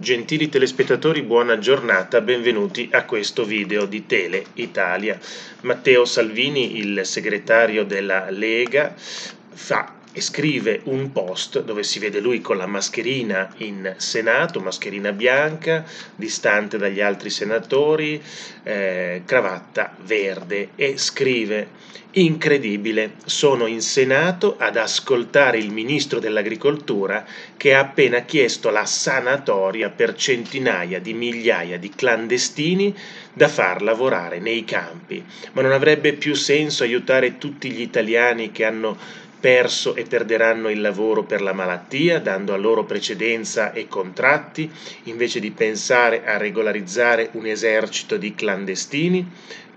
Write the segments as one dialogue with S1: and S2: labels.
S1: Gentili telespettatori, buona giornata, benvenuti a questo video di Tele Italia. Matteo Salvini, il segretario della Lega, fa e scrive un post dove si vede lui con la mascherina in Senato, mascherina bianca, distante dagli altri senatori, eh, cravatta verde e scrive incredibile, sono in Senato ad ascoltare il ministro dell'agricoltura che ha appena chiesto la sanatoria per centinaia di migliaia di clandestini da far lavorare nei campi. Ma non avrebbe più senso aiutare tutti gli italiani che hanno perso e perderanno il lavoro per la malattia, dando a loro precedenza e contratti, invece di pensare a regolarizzare un esercito di clandestini?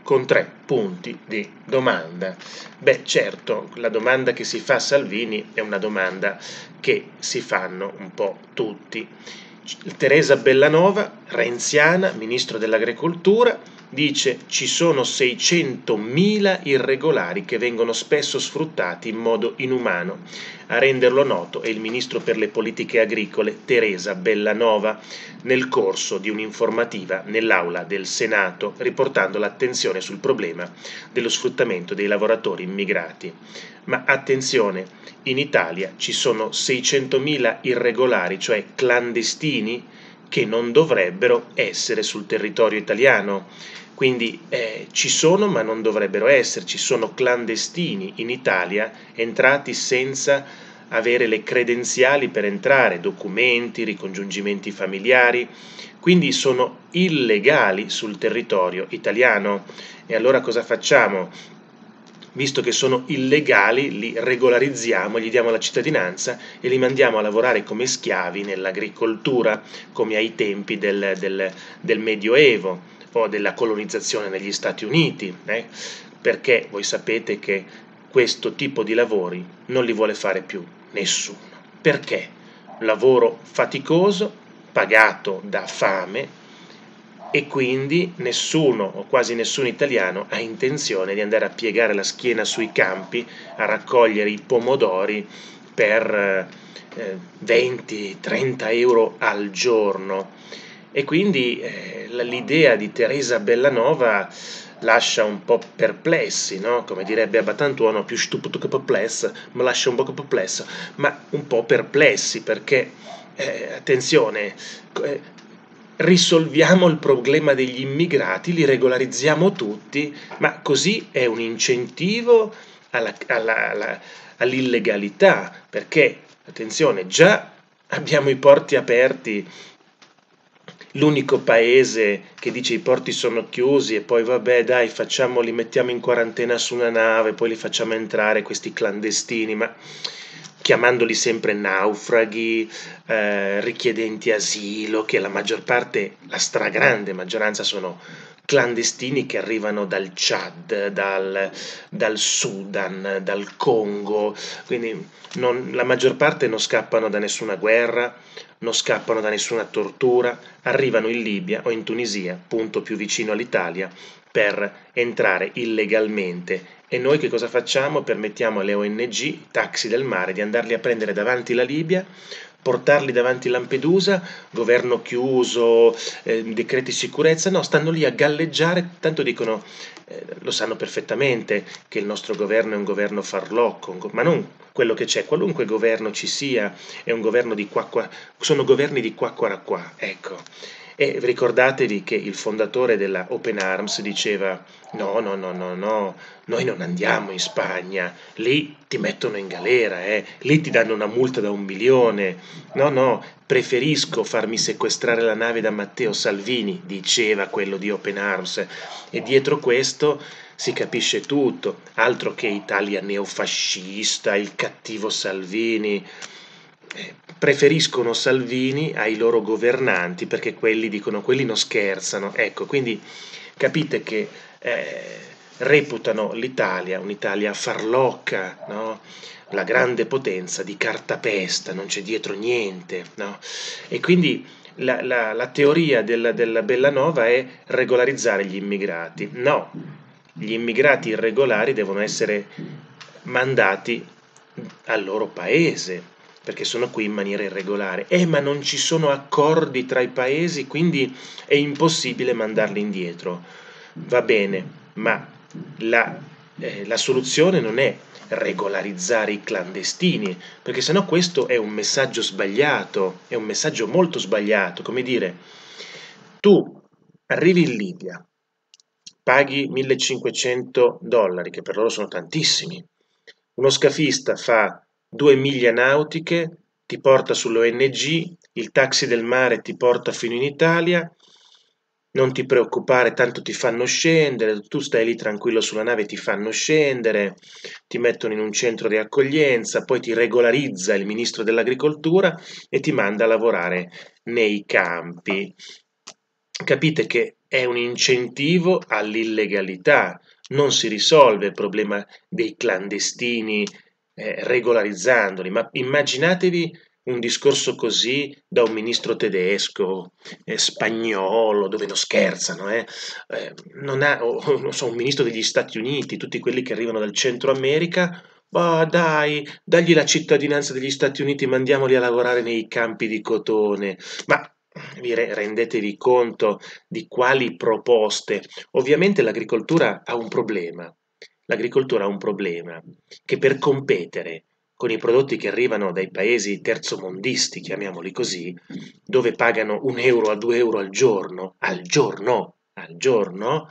S1: Con tre punti di domanda. Beh, certo, la domanda che si fa a Salvini è una domanda che si fanno un po' tutti. Teresa Bellanova, renziana, ministro dell'agricoltura, dice ci sono 600.000 irregolari che vengono spesso sfruttati in modo inumano. A renderlo noto è il ministro per le politiche agricole Teresa Bellanova nel corso di un'informativa nell'aula del Senato riportando l'attenzione sul problema dello sfruttamento dei lavoratori immigrati. Ma attenzione, in Italia ci sono 600.000 irregolari, cioè clandestini, che non dovrebbero essere sul territorio italiano. Quindi eh, ci sono ma non dovrebbero esserci, sono clandestini in Italia entrati senza avere le credenziali per entrare, documenti, ricongiungimenti familiari, quindi sono illegali sul territorio italiano. E allora cosa facciamo? Visto che sono illegali, li regolarizziamo, gli diamo la cittadinanza e li mandiamo a lavorare come schiavi nell'agricoltura, come ai tempi del, del, del Medioevo o della colonizzazione negli Stati Uniti, eh? perché voi sapete che questo tipo di lavori non li vuole fare più nessuno. Perché? Lavoro faticoso, pagato da fame, e quindi nessuno o quasi nessun italiano ha intenzione di andare a piegare la schiena sui campi a raccogliere i pomodori per eh, 20-30 euro al giorno. E quindi eh, l'idea di Teresa Bellanova lascia un po' perplessi, no? come direbbe Abatantuono, più stupido che perplesso, ma lascia un po' perplesso, ma un po' perplessi perché, eh, attenzione, eh, risolviamo il problema degli immigrati, li regolarizziamo tutti, ma così è un incentivo alla, alla, alla, all'illegalità, perché, attenzione, già abbiamo i porti aperti, l'unico paese che dice i porti sono chiusi e poi vabbè dai facciamo, li mettiamo in quarantena su una nave, poi li facciamo entrare questi clandestini, ma chiamandoli sempre naufraghi, eh, richiedenti asilo, che la maggior parte, la stragrande maggioranza sono clandestini che arrivano dal Chad, dal, dal Sudan, dal Congo, quindi non, la maggior parte non scappano da nessuna guerra, non scappano da nessuna tortura, arrivano in Libia o in Tunisia, punto più vicino all'Italia, per entrare illegalmente e noi che cosa facciamo? Permettiamo alle ONG, taxi del mare, di andarli a prendere davanti la Libia, portarli davanti Lampedusa, governo chiuso, eh, decreti sicurezza, no, stanno lì a galleggiare, tanto dicono, eh, lo sanno perfettamente che il nostro governo è un governo farlocco, ma non quello che c'è, qualunque governo ci sia, è un governo di qua, qua sono governi di qua qua qua, ecco. E ricordatevi che il fondatore della Open Arms diceva no, no, no, no, no, noi non andiamo in Spagna, lì ti mettono in galera, eh, lì ti danno una multa da un milione, no, no, preferisco farmi sequestrare la nave da Matteo Salvini, diceva quello di Open Arms, e dietro questo si capisce tutto, altro che Italia neofascista, il cattivo Salvini, preferiscono Salvini ai loro governanti perché quelli dicono quelli non scherzano. Ecco, quindi capite che eh, reputano l'Italia un'Italia farlocca, no? la grande potenza di cartapesta, non c'è dietro niente. No? E quindi la, la, la teoria della, della Bellanova è regolarizzare gli immigrati. No, gli immigrati irregolari devono essere mandati al loro paese perché sono qui in maniera irregolare. Eh, ma non ci sono accordi tra i paesi, quindi è impossibile mandarli indietro. Va bene, ma la, eh, la soluzione non è regolarizzare i clandestini, perché sennò questo è un messaggio sbagliato, è un messaggio molto sbagliato, come dire, tu arrivi in Libia, paghi 1500 dollari, che per loro sono tantissimi, uno scafista fa due miglia nautiche, ti porta sull'ONG, il taxi del mare ti porta fino in Italia, non ti preoccupare, tanto ti fanno scendere, tu stai lì tranquillo sulla nave, ti fanno scendere, ti mettono in un centro di accoglienza, poi ti regolarizza il ministro dell'agricoltura e ti manda a lavorare nei campi. Capite che è un incentivo all'illegalità, non si risolve il problema dei clandestini eh, regolarizzandoli, ma immaginatevi un discorso così da un ministro tedesco, eh, spagnolo, dove non scherzano, eh? Eh, non ha, o non so, un ministro degli Stati Uniti, tutti quelli che arrivano dal Centro America, ma dai, dagli la cittadinanza degli Stati Uniti, mandiamoli a lavorare nei campi di cotone. Ma vi rendetevi conto di quali proposte? Ovviamente l'agricoltura ha un problema. L'agricoltura ha un problema che per competere con i prodotti che arrivano dai paesi terzomondisti, chiamiamoli così, dove pagano un euro a due euro al giorno, al giorno, al giorno,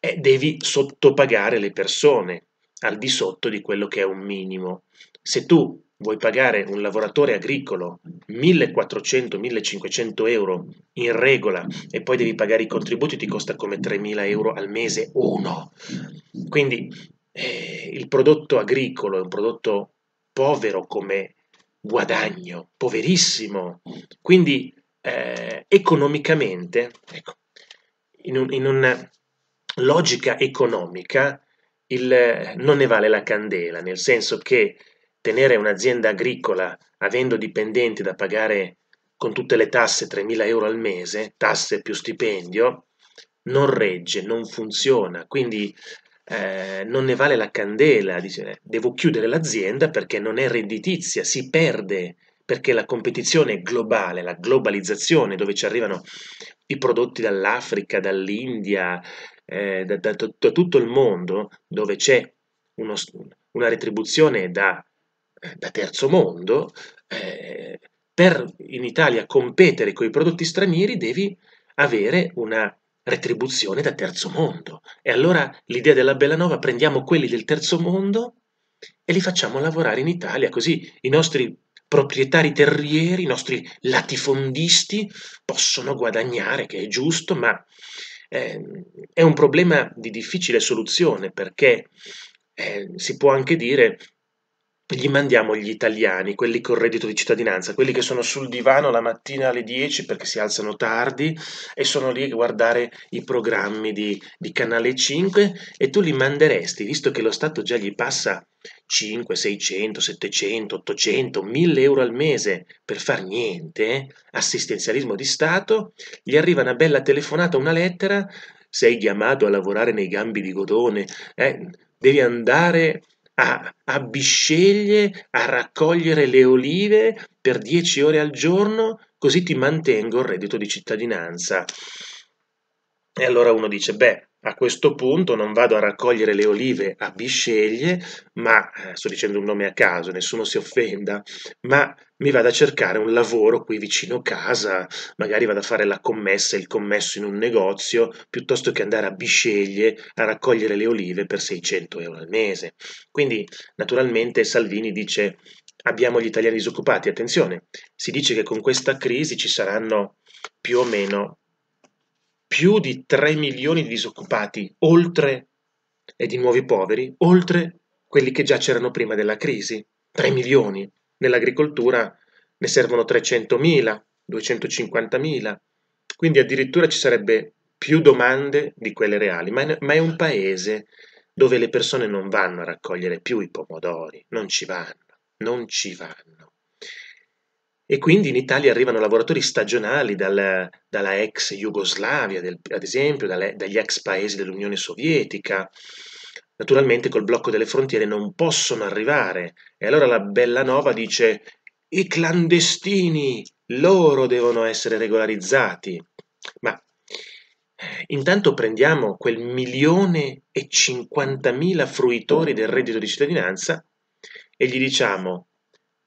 S1: eh, devi sottopagare le persone al di sotto di quello che è un minimo. Se tu vuoi pagare un lavoratore agricolo 1400-1500 euro in regola e poi devi pagare i contributi, ti costa come 3000 euro al mese uno. Quindi eh, il prodotto agricolo è un prodotto povero come guadagno, poverissimo. Quindi eh, economicamente, ecco, in, un, in, una logica economica, il, non ne vale la candela, nel senso che tenere un'azienda agricola avendo dipendenti da pagare con tutte le tasse 3.000 euro al mese, tasse più stipendio, non regge, non funziona. Quindi eh, non ne vale la candela, dice, devo chiudere l'azienda perché non è redditizia, si perde, perché la competizione globale, la globalizzazione, dove ci arrivano i prodotti dall'Africa, dall'India, eh, da, da, da, tutto il mondo, dove c'è uno, una retribuzione da, da terzo mondo, eh, per in Italia competere con i prodotti stranieri devi avere una retribuzione da terzo mondo. E allora l'idea della Bellanova, prendiamo quelli del terzo mondo e li facciamo lavorare in Italia, così i nostri proprietari terrieri, i nostri latifondisti possono guadagnare, che è giusto, ma eh, è un problema di difficile soluzione perché eh, si può anche dire gli mandiamo gli italiani, quelli con reddito di cittadinanza, quelli che sono sul divano la mattina alle 10 perché si alzano tardi e sono lì a guardare i programmi di, di Canale 5 e tu li manderesti, visto che lo Stato già gli passa 5, 600, 700, 800, 1000 euro al mese per far niente, assistenzialismo di Stato, gli arriva una bella telefonata, una lettera, sei chiamato a lavorare nei gambi di Godone, eh, devi andare a, a Bisceglie a raccogliere le olive per 10 ore al giorno, così ti mantengo il reddito di cittadinanza. E allora uno dice, beh, a questo punto non vado a raccogliere le olive a Bisceglie, ma eh, sto dicendo un nome a caso, nessuno si offenda, ma mi vado a cercare un lavoro qui vicino casa, magari vado a fare la commessa, il commesso in un negozio, piuttosto che andare a Bisceglie a raccogliere le olive per 600 euro al mese. Quindi, naturalmente, Salvini dice abbiamo gli italiani disoccupati. Attenzione, si dice che con questa crisi ci saranno più o meno più di 3 milioni di disoccupati, oltre e di nuovi poveri, oltre quelli che già c'erano prima della crisi. 3 milioni. Nell'agricoltura ne servono 300.000, 250.000. Quindi addirittura ci sarebbe più domande di quelle reali, ma è un paese dove le persone non vanno a raccogliere più i pomodori, non ci vanno, non ci vanno. E quindi in Italia arrivano lavoratori stagionali dal, dalla ex Jugoslavia, del, ad esempio, dalle, dagli ex paesi dell'Unione Sovietica. Naturalmente col blocco delle frontiere non possono arrivare. E allora la Bellanova dice i clandestini, loro devono essere regolarizzati. Ma eh, intanto prendiamo quel milione e cinquantamila fruitori del reddito di cittadinanza e gli diciamo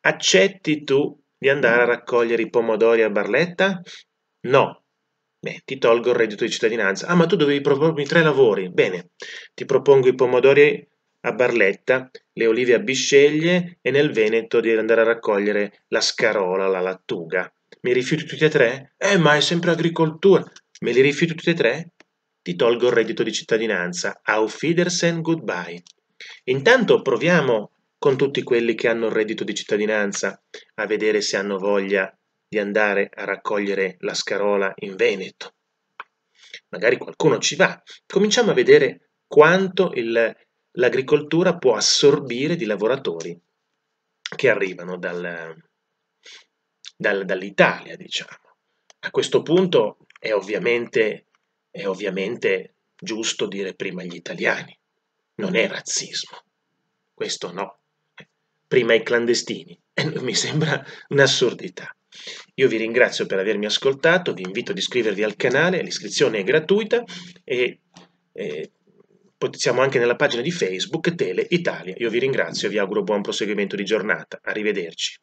S1: accetti tu di andare a raccogliere i pomodori a Barletta? No. Beh, ti tolgo il reddito di cittadinanza. Ah, ma tu dovevi propormi tre lavori. Bene, ti propongo i pomodori a Barletta, le olive a Bisceglie e nel Veneto di andare a raccogliere la scarola, la lattuga. Mi rifiuti tutti e tre? Eh, ma è sempre agricoltura. Me li rifiuti tutti e tre? Ti tolgo il reddito di cittadinanza. Auf Wiedersehen, goodbye. Intanto proviamo con tutti quelli che hanno il reddito di cittadinanza a vedere se hanno voglia di andare a raccogliere la scarola in Veneto. Magari qualcuno ci va. Cominciamo a vedere quanto il, l'agricoltura può assorbire di lavoratori che arrivano dal, dal, dall'Italia, diciamo. A questo punto è ovviamente, è ovviamente giusto dire prima gli italiani, non è razzismo, questo no, prima i clandestini, mi sembra un'assurdità. Io vi ringrazio per avermi ascoltato, vi invito ad iscrivervi al canale, l'iscrizione è gratuita e, e siamo anche nella pagina di Facebook Tele Italia. Io vi ringrazio e vi auguro buon proseguimento di giornata. Arrivederci.